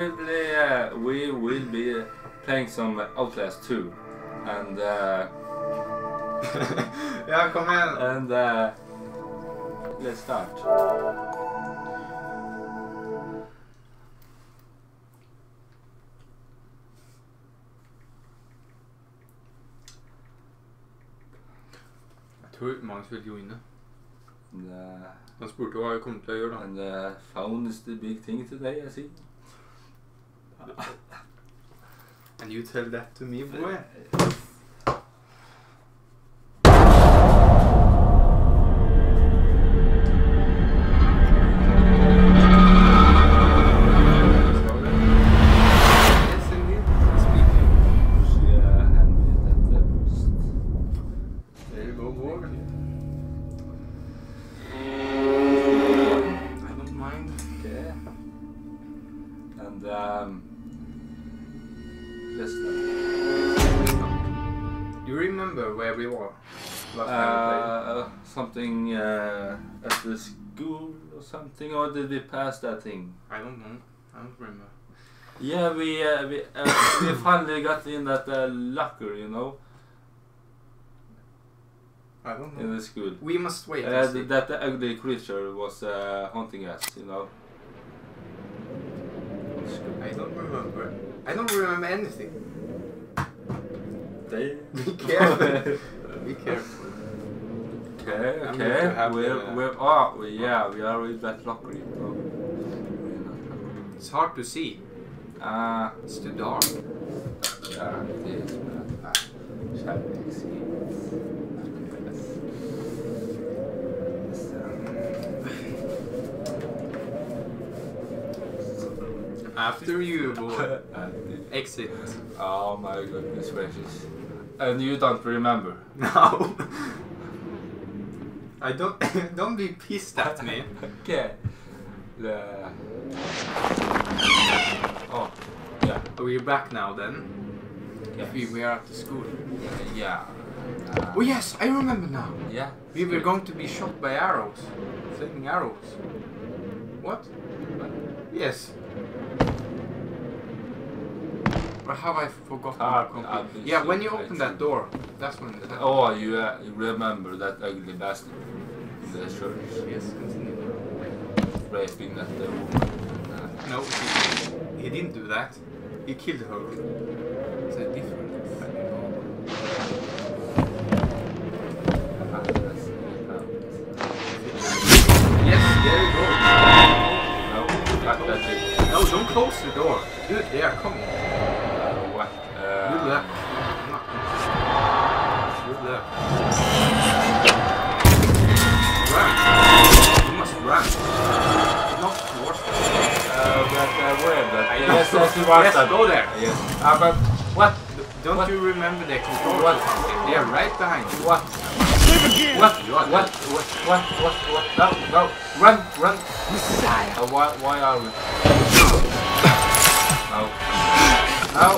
Probably, uh, we will be playing some Outlast 2. And, uh, ja, kom igjen. and, uh, let's start. Jeg tror Magnus vil joine. And, uh, Han spurte hva vi kom til å gjøre da. and, uh, found is the big thing today, I see. And you tell that to me, boy. Eh, eh, something, or did we pass that thing? I don't know. I don't remember. Yeah, we uh, we uh, we finally got in that uh, locker, you know, I don't know. in the school. We must wait Uh, th- that the ugly creature was uh, haunting us, you know. I don't remember. I don't remember anything. They- Be careful. Be careful. Okay, I'm okay. going to have We're, we're, oh, we, yeah, we are with that locker, you. It's hard to see. Ah, It's too dark. yeah, it is, but uh, shall we see? After you, boy. Exit. Oh my goodness gracious. And you don't remember? No. I don't. don't be pissed at me. okay. The... Oh, yeah. We're back now then. Yes. We were at the school. Yeah. Uh, Oh yes, I remember now. yeah. We were going to be shot by arrows. Flaming arrows. What? Yes. Or have I forgotten? Ah, been yeah, when you open that door, that's when happened. Oh, you, uh, remember that ugly bastard in the church Yes, continue. raping that uh, woman? No, he, he didn't do that. He killed her. It's a different. Yes, there you go. no, that. No, don't close the door. Dude, they are coming. Yes, know. yes, Yes, that. go there. Yes. Uh, but what? Don't What? you remember the control What? They are right behind you. What? What? What? What? What? What? What? What? No! No! Run! Run! Uh, why? Why are we? No! No!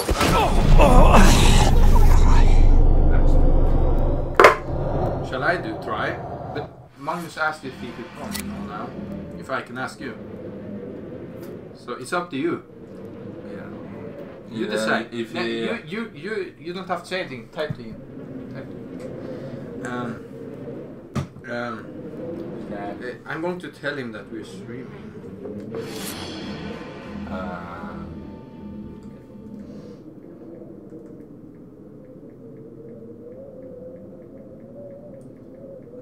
Shall I do try? But Magnus asked if he could come you know, now. If I can ask you. So it's up to you. You Yeah, decide. If No, you, you, you, you don't have to say anything. Type it in. Type it in. Um, um, yeah. eh, I'm going to tell him that we're streaming. Uh,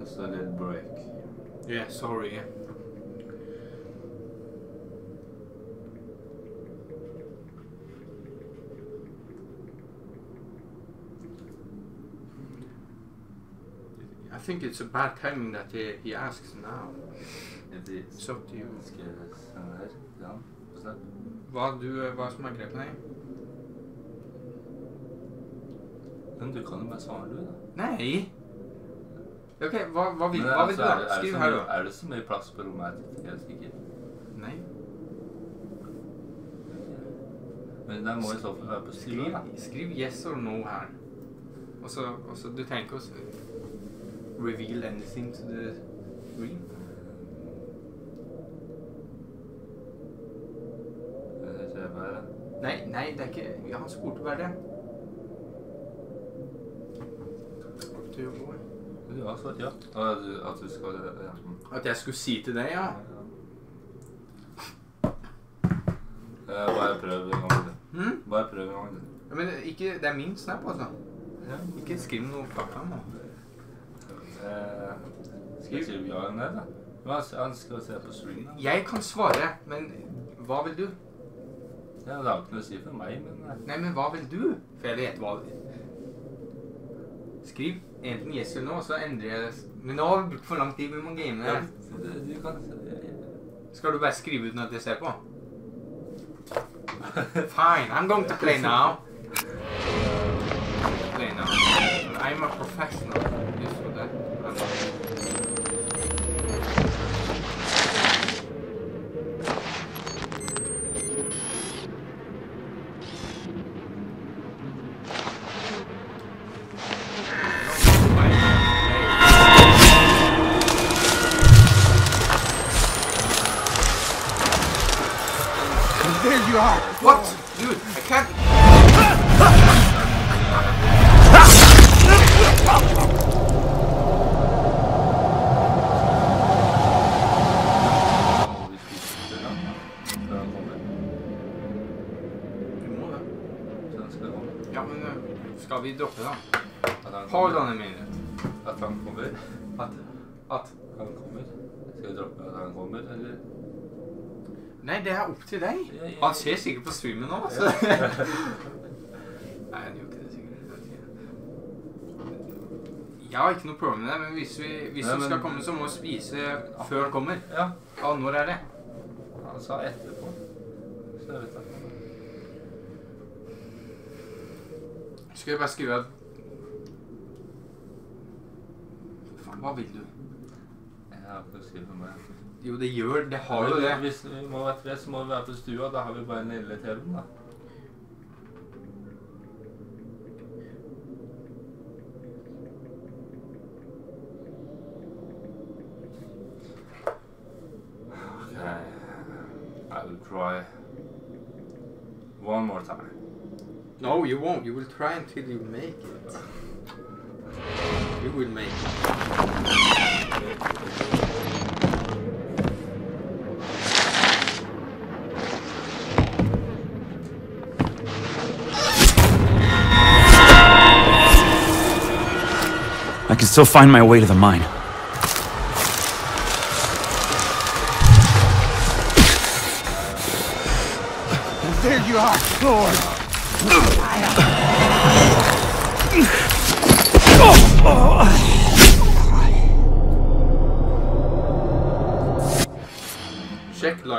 Just a little break. Yeah, sorry. Think it's a bad timing that he, he asks now. It's up to you. Hva, du, hva som er greit med deg? Men du kan jo bare svare, du, da. Nei! Ok, hva, hva, vil, hva vil du altså, det- er Skriv her, da. Er det så mye plass på rommet her? Jeg husker ikke. Nei. Men den må i så fall være på Skriv, da. skriv yes or no her. Og så, du tenker ikke å s- reveal anything to the. Det det? Nei, nei, det er ikke ja, Han spurte bare det. Du, har svart ja. At du, at du skal ja. At jeg skulle si til deg, ja. Eh, Bare prøv en gang til. Hm? Bare prøv en gang til. Ja, Men ikke, det er min snap, altså. Ja. Ikke skriv noe pappa nå. Eh, Skal ja eller nei, da? Han- Han skal se på streamen. Jeg kan svare, men hva vil du? Ja, det ikke noe å si for meg, men eh, Nei, men hva vil du? For jeg vet hva Skriv enten yes eller no, så endrer jeg Men nå har vi brukt for lang tid, vi må game ja, her. du, du kan Skal du bare skrive uten at jeg ser på? Fine, I'm going to play now. Play now. I'm a professional. At Han kommer. Skal jeg droppe at han kommer, eller? Nei, det er opp til deg. Ja, ja. Han ser sikkert på streamen nå, altså. Nei, han gjør ikke det sikkert. jeg. Har ikke noe problem med det, men hvis, vi, hvis Nei, du skal komme, så må du spise før han kommer. Ja, Ja, når er det? han sa etterpå. Så jeg vet ikke. Skal jeg bare skrive Faen, hva vil du? Jeg har ikke å si for meg. Jo, det gjør Det har jo det. Hvis vi må være tre, så må vi være på stua. Da har vi bare den lille TV-en, da. Okay. I will try one more time. No, you won't. You will try until you make it. You will make it. I can still find my way to the mine. There you are, Lord. Check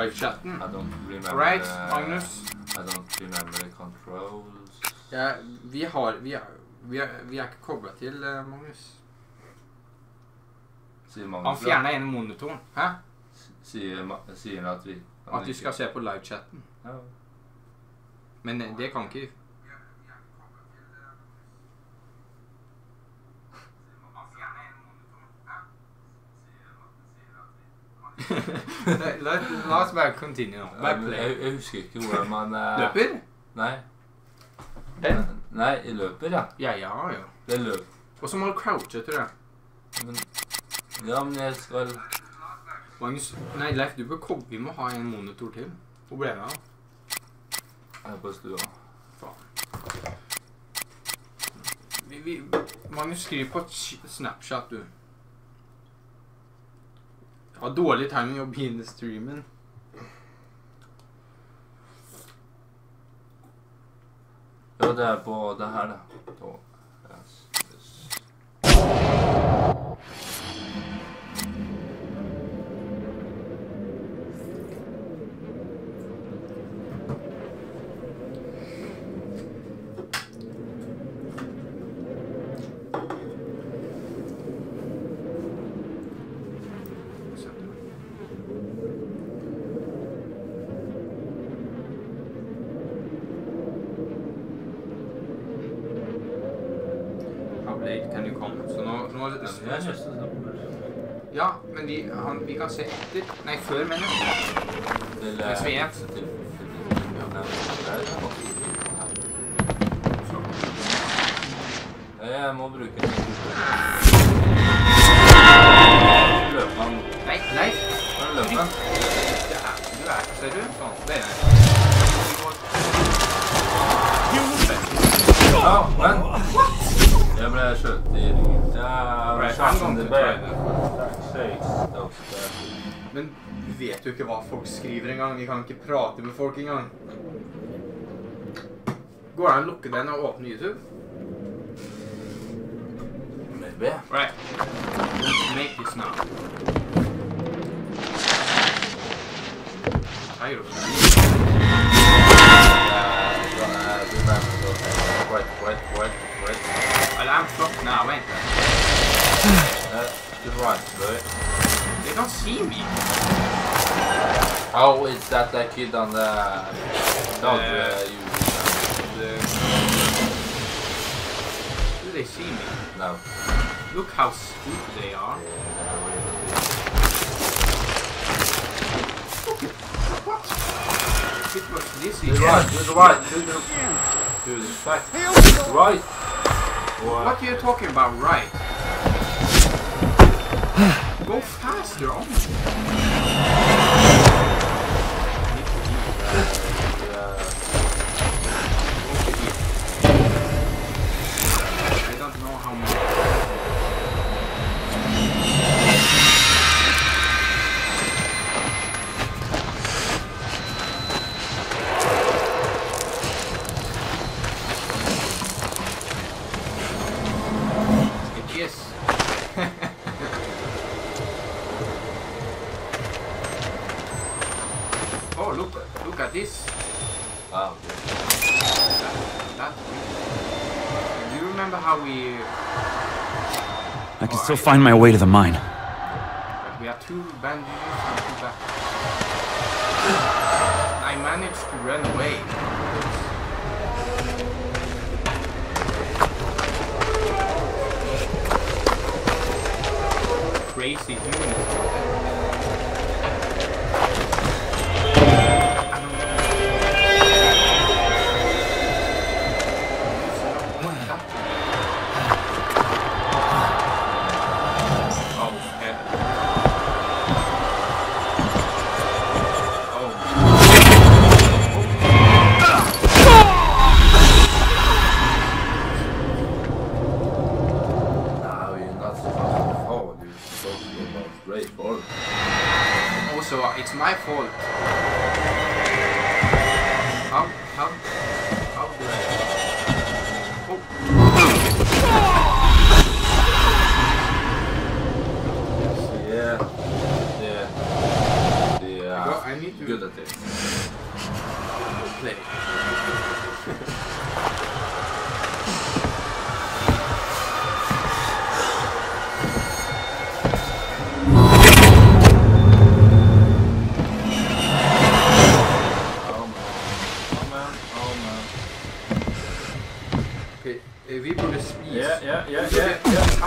I don't remember. Right, Magnus? I don't remember the controls. Ja, vi har Vi er, vi er, vi er ikke kobla til eh, Magnus. Sier Magnus Han fjerna ene monitoren. Hæ? Sier, Ma- sier han at vi han At du ikke- skal se på live-chatten. Ja. Men eh, det kan ikke la, la, oss bare continue nå. Bare play. jeg, jeg husker ikke hvordan man eh, Løper? Nei. Den? Nei, jeg løper, ja. Ja, ja, ja. Det er løp. Og så må du crouche, tror jeg. Men, ja, men jeg skal Magnus, nei, Leif, du bør komme. Vi må ha en monitor til. Hvor ble det av? er på stua. Faen. Vi, vi, Magnus, skriv på Snapchat, du. Jeg var dårlig timing å begynne streamen. Ja, det er på det her, da. må Ja, men vi, han, vi kan se etter Nei, før, mener jeg. Mens vi et. Jeg må bruke den. Løpe han. Nei, nei. Løpe han. Du er Ser du? Sånn. Det er jeg. Ja, men... Jeg ble skjøt i. Men vi vet jo ikke hva folk skriver engang. Vi kan ikke prate med folk engang. Går det an å lukke den og åpne YouTube? Maybe. Right. Let's make this now. Hei, Rolf. Wait, wait, wait, Well, I'm fucked now, ain't I? Uh, the right. They don't see me. Oh, is that that kid on the dog Uh, you? The- Do they see me? No. Look how stupid they are. What? It was this the right, to the right, the the back. Right. Or, What are you talking about, right? Go faster oh me. I don't know how much. It is. oh, look! Look at this. Wow. That, that. Do you remember how we? I can still find my way to the mine. We two bandages and two. I managed to run away. Crazy human.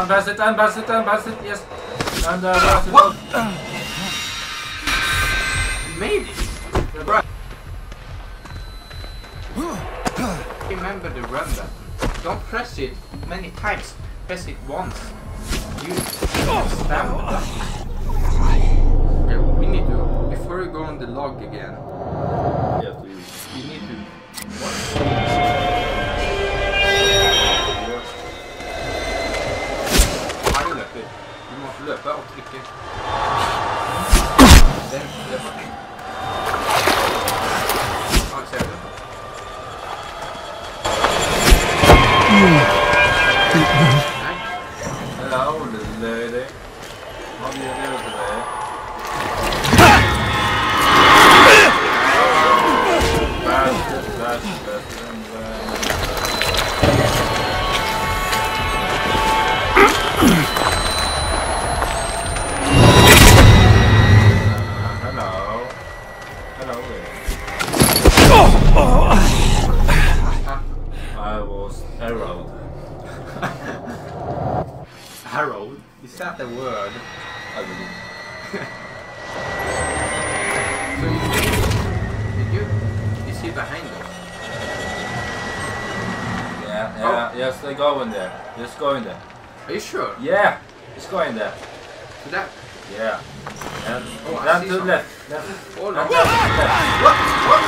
Unbast it, unbast it, it, yes. And blast it What? Right. Remember the run button. Don't press it many times. Press it once. You spam button. Okay, we need to, before you go on the log again, they go in there. Just go in there. Are you sure? Yeah, just go in there. To that? Yeah. And Oh, I see to left, left. And on. left. What? What?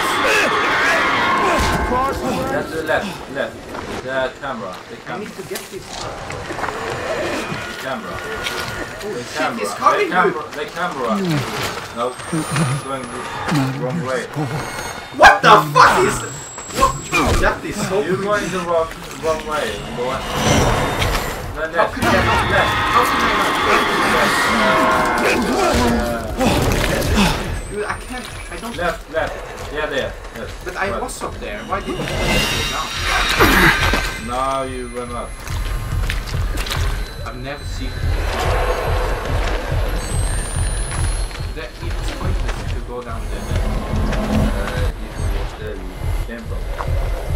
Then to left, left. The camera, the I need to get this. the camera. Oh The shit, camera, it's coming, the camera, the camera. No, it's going the wrong way. What the fuck is that? What? That is so You're going the wrong, wrong way. Go on. Then How left, left, I left. not? Dude, I can't. I don't. Left, left. Yeah, there. Yes. But I Right. was up there. Why didn't you go down? Now you run up. I've never seen. That it's pointless to go down there. Uh, it was there you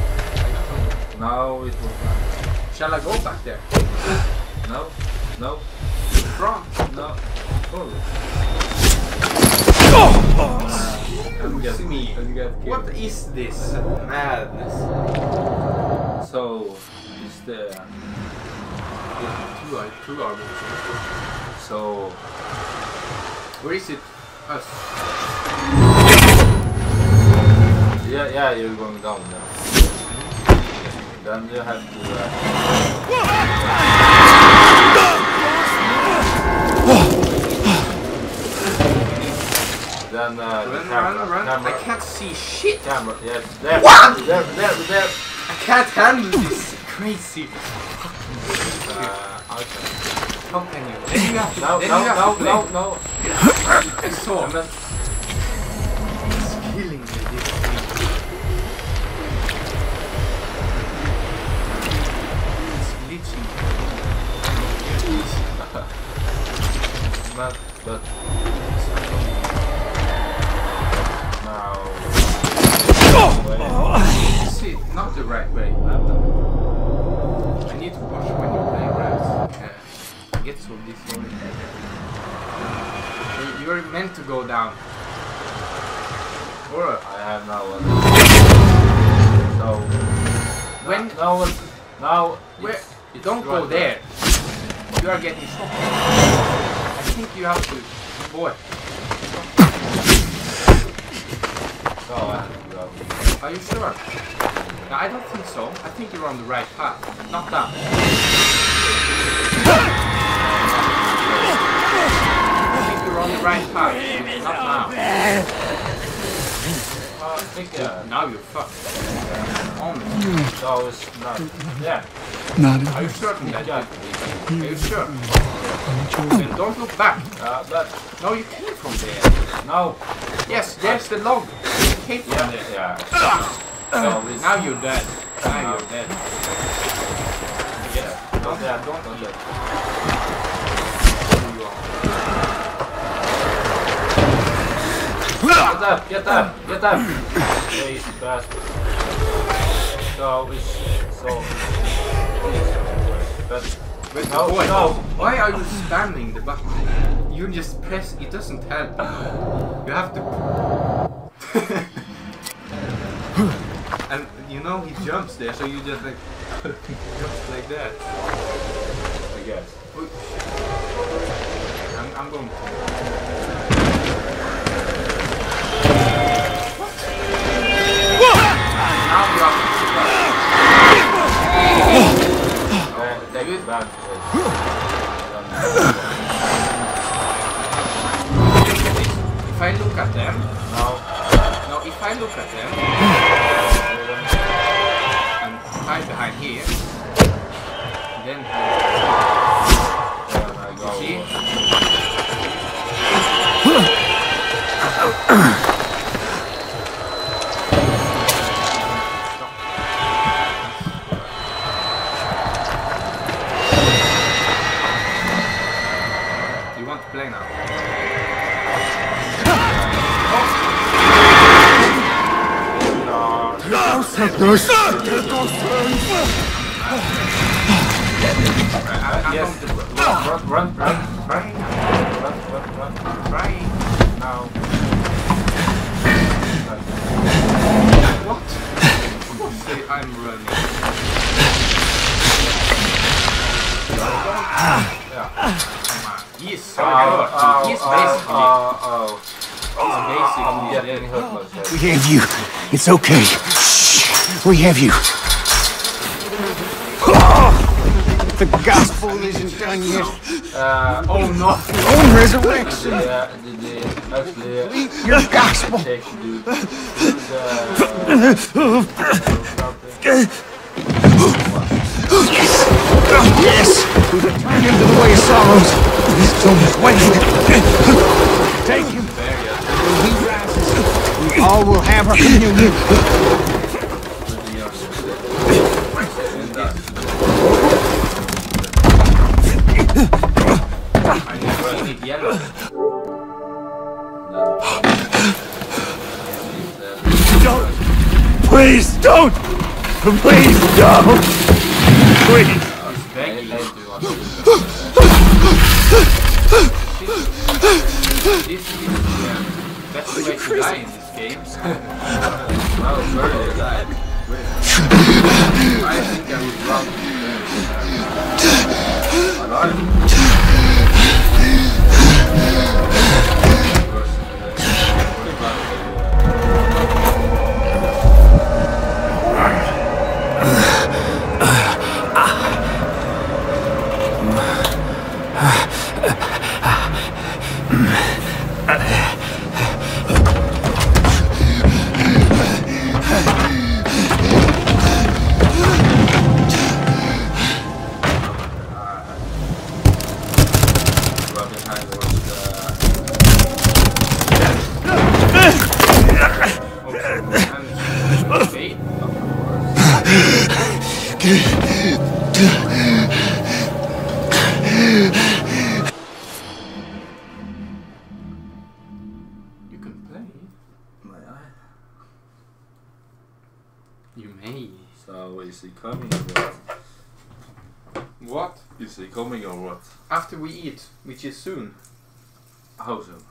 Now it was not. Shall I go back there? No, no, From? no. Oh. And get, me. and get. What is this madness? So, is the Two are two are so Where is it? Us. yeah yeah you're going down now. Then you have to. Uh, then uh, the Run, camera, run, run. camera, I can't see shit. camera, yes, there, What? there, there, there. I can't handle this crazy. Uh, okay. How can you? Then you have to. No, then no, no, no, no. I saw. No, I to go. are you sure? No, I don't think so. I think you're on the right path. Not that. I think you're on the right path. Not now. Uh, I think yeah. Now you're fucked. Honest. No, it's not. Yeah. Are you certain that? Are you sure? Then don't look back. Uh, but No, you came from there. no. Yes, there's the log. From Yeah. there. Yeah. It's Now you're dead. Now you're dead. yeah. Don't that. Don't that. Get up! Get up! Get up! Lazy bastard. So it's so. But But No, boy, no. why are you spamming the button? You just press. It doesn't help. You have to. and you know he jumps there, so you just like jumps like that. I guess. Oh. I'm, I'm going have Uh, take it. If I look at them, Now, if I look at them and hide behind here, then go. see, Yes. Run, run, run, run, run. What? They- I'm running. Dead. hurt myself. We have you. It's okay. Shh. We have you. The gospel isn't done yet. Uh, Oh no! Own resurrection. yeah, did they your gospel. take you to the... something? Yes. We've turned him to the way of sorrows. Thomas, wait. Take him. When he rises, we all will have our communion. Don't! Please don't! Please! You may. So is he coming or what? What? Is he coming or what? After we eat, which is soon. How soon?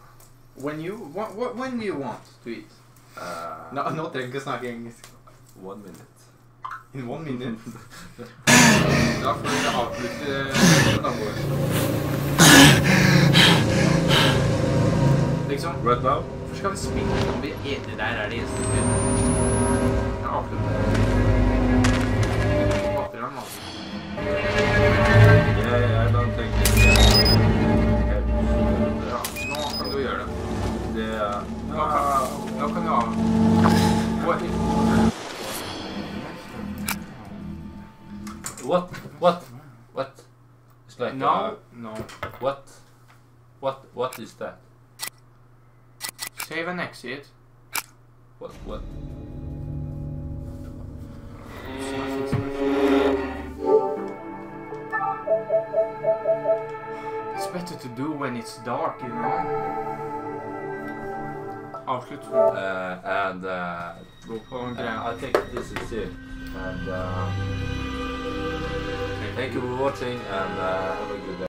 When you what, what when do you want to eat? Uh, No, because it's not drinkesnakking. One minute. In one minute. Da får vi avslutte da vår. Liksom, Right now? hvorfor skal vi spille om vi er det der er det eneste avslutte. Hater den maten. Yeah, I don't think uh, Ja, nå kan du gjøre det. det er Nå kan, nå kan du av... What? What? What? What? It's like No, uh, no. what? What? What is that? Save and exit. What? What? It's nothing special. It's better to do when it's dark, you know? Avslutt. Uh, and uh, Gå på en uh. I think this is it. And uh, thank you for watching and uh, have a good day.